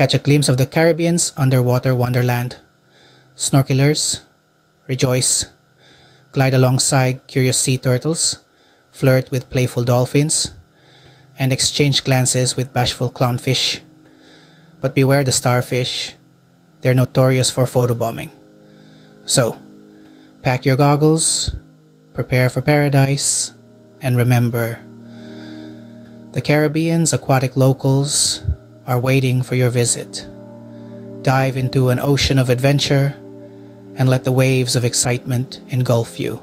Catch a glimpse of the Caribbean's underwater wonderland. Snorkelers, rejoice. Glide alongside curious sea turtles, flirt with playful dolphins, and exchange glances with bashful clownfish. But beware the starfish. They're notorious for photobombing. So, pack your goggles, prepare for paradise, and remember the Caribbean's aquatic locals are waiting for your visit. Dive into an ocean of adventure and let the waves of excitement engulf you.